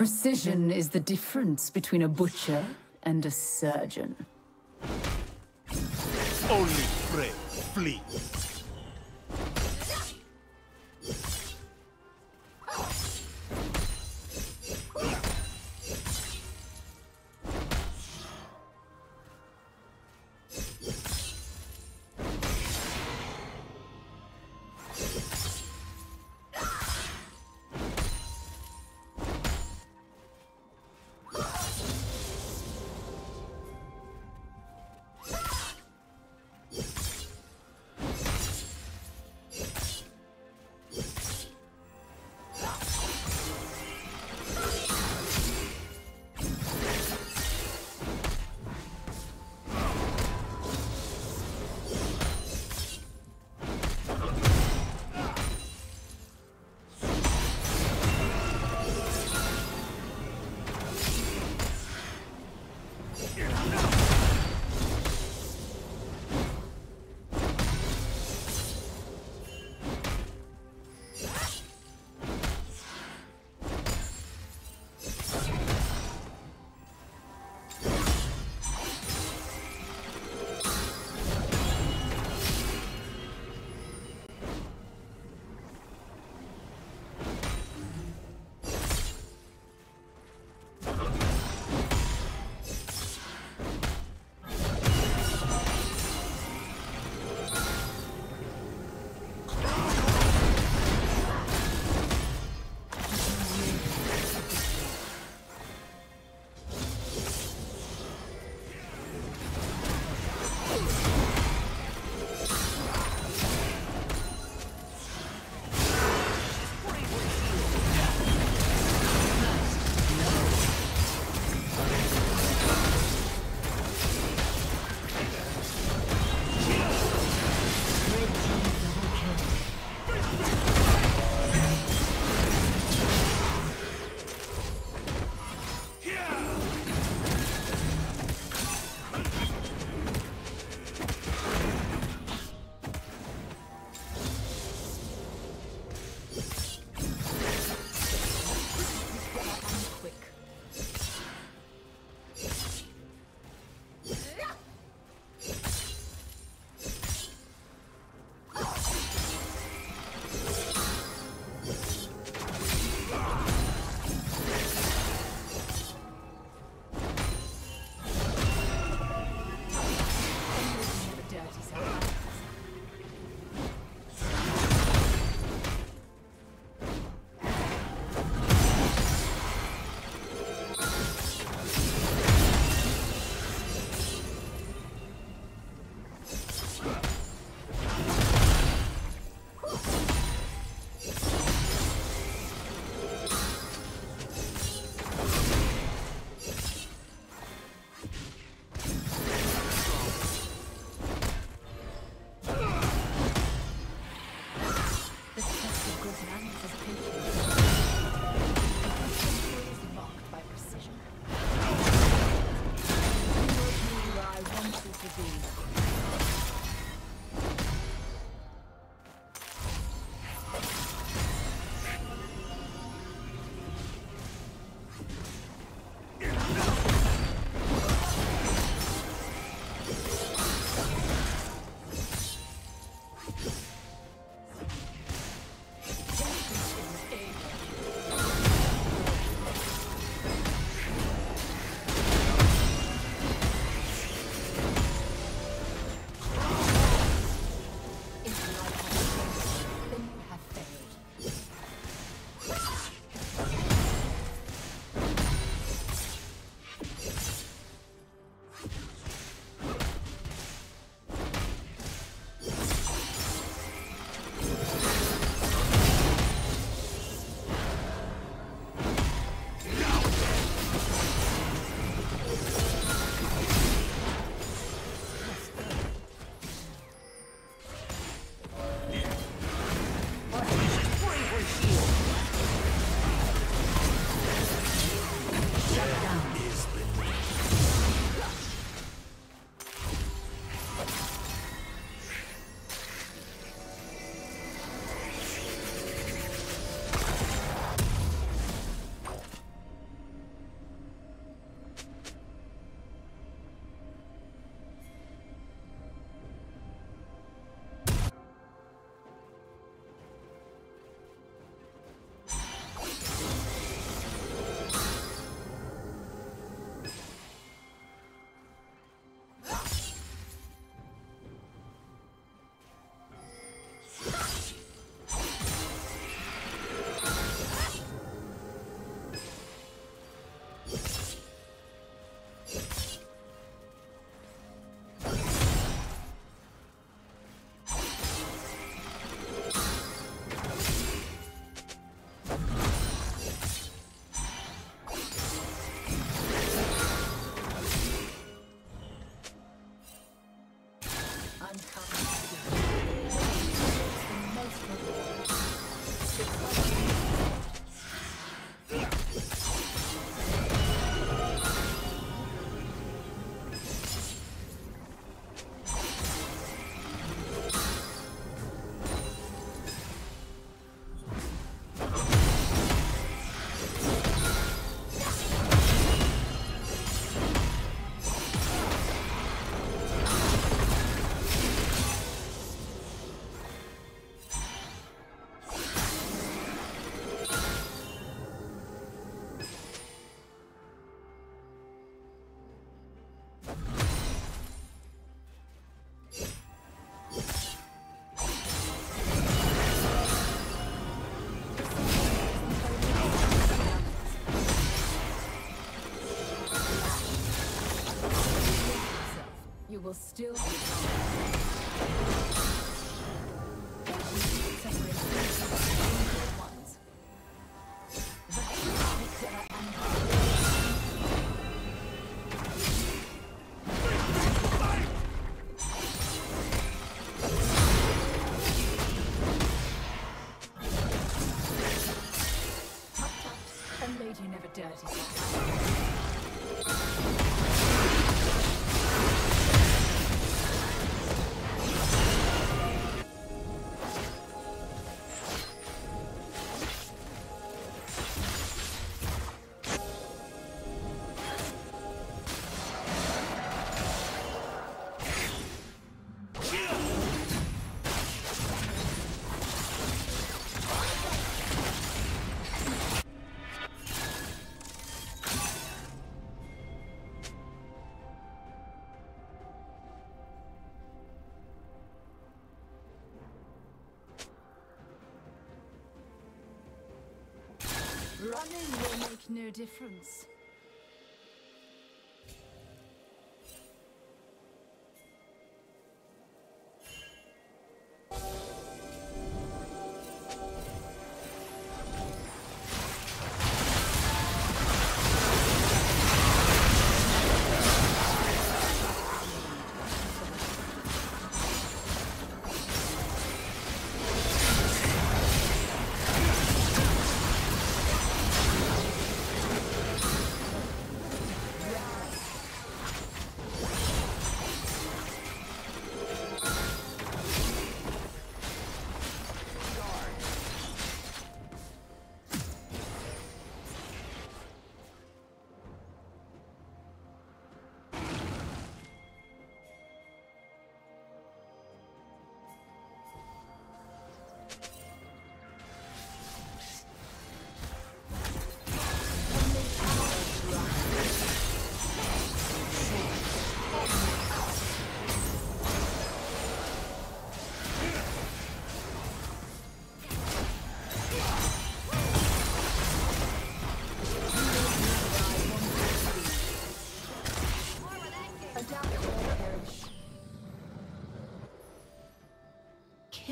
Precision is the difference between a butcher and a surgeon. Only prey, flee. will still be coming. no difference.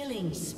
Killing spree.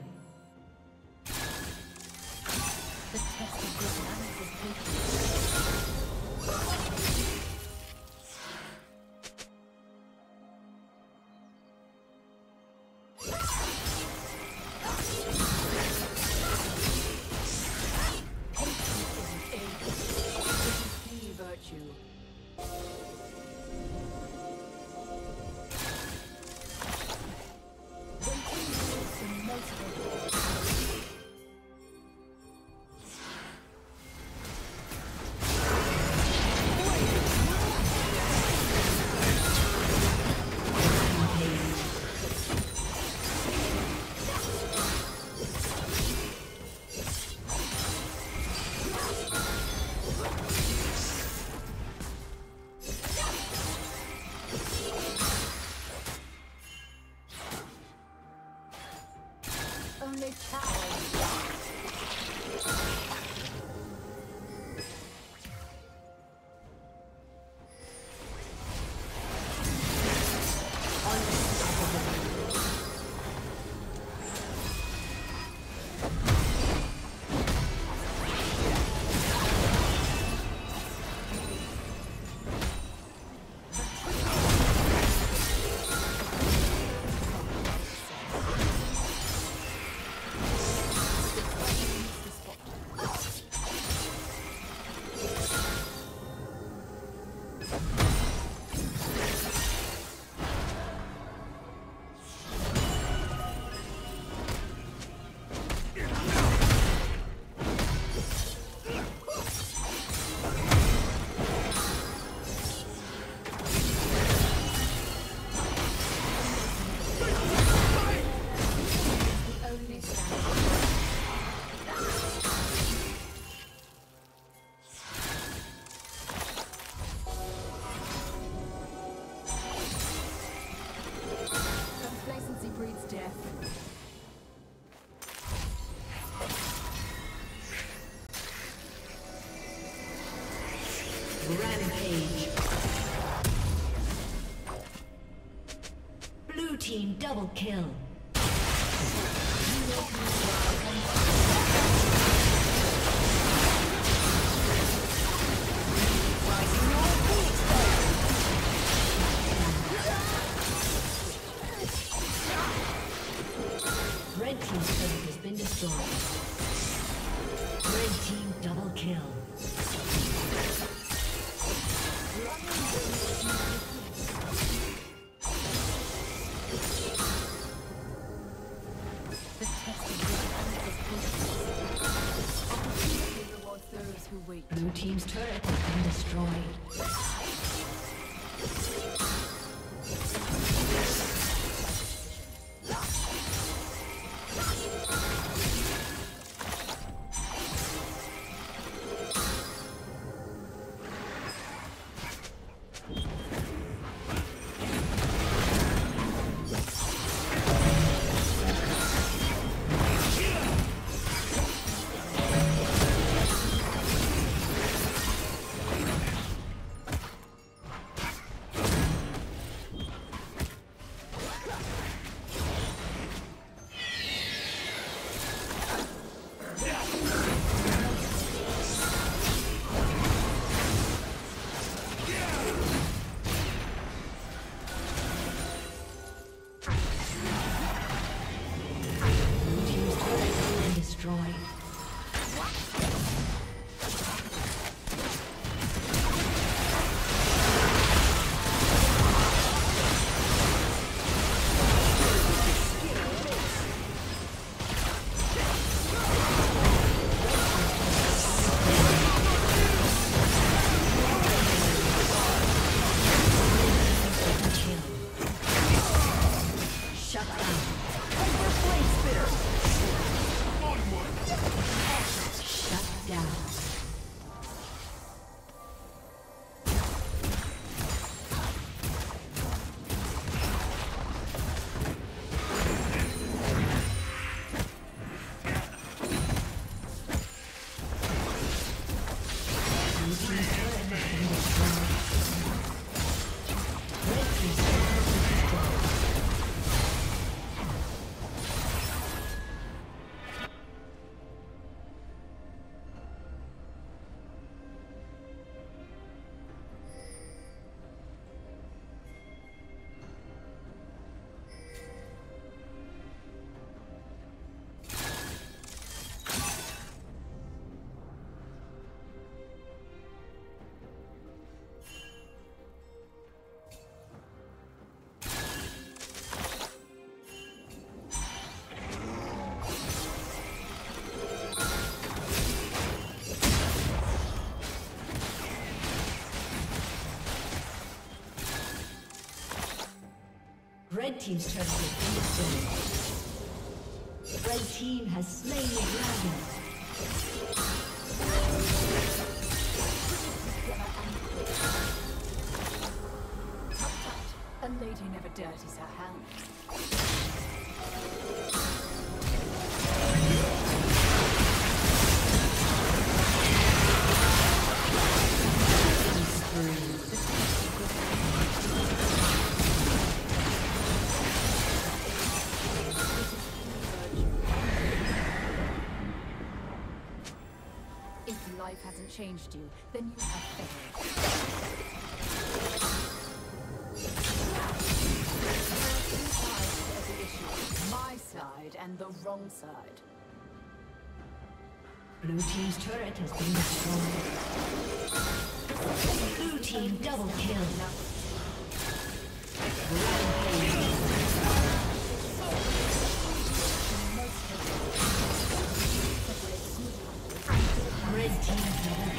Kill. Red team's turret. Red team has slain the dragon. A lady never dirties her hands. Life hasn't changed you, then you have failed. My side and the wrong side. Blue team's turret has been destroyed. Blue team double kill. Red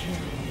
kill.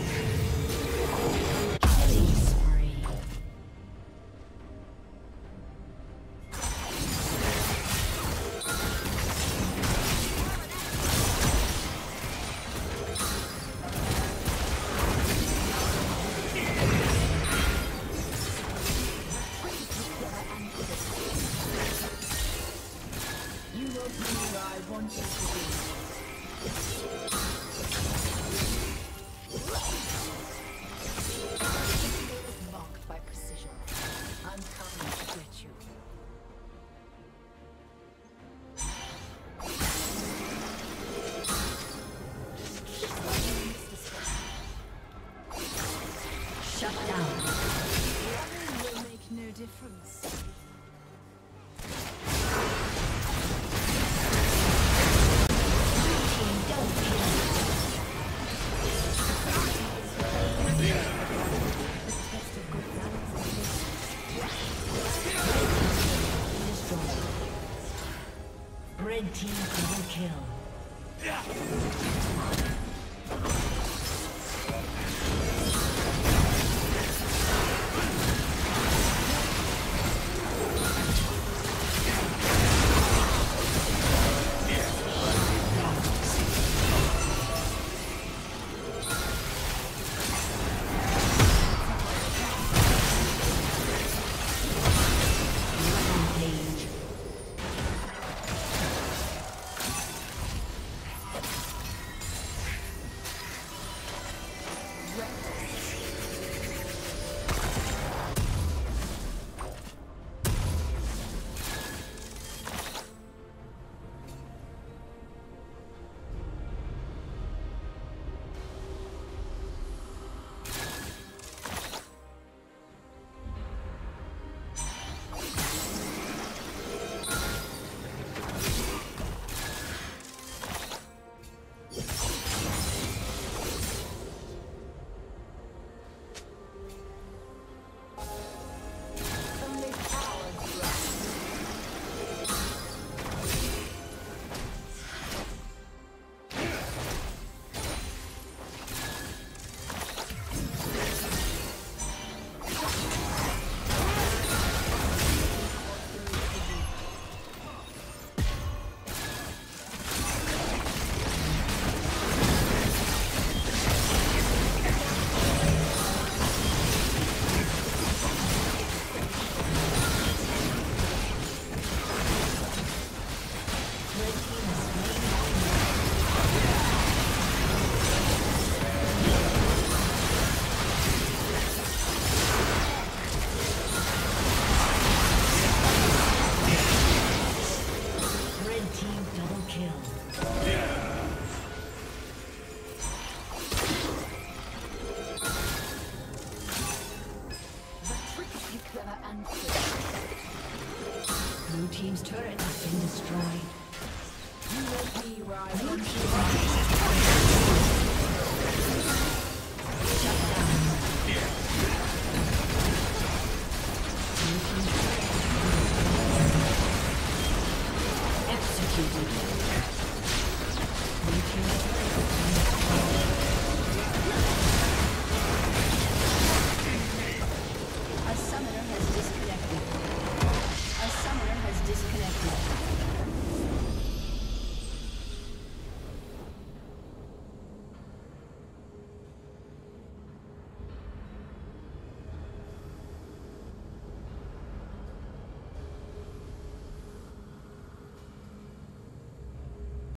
Down. Running will make no difference.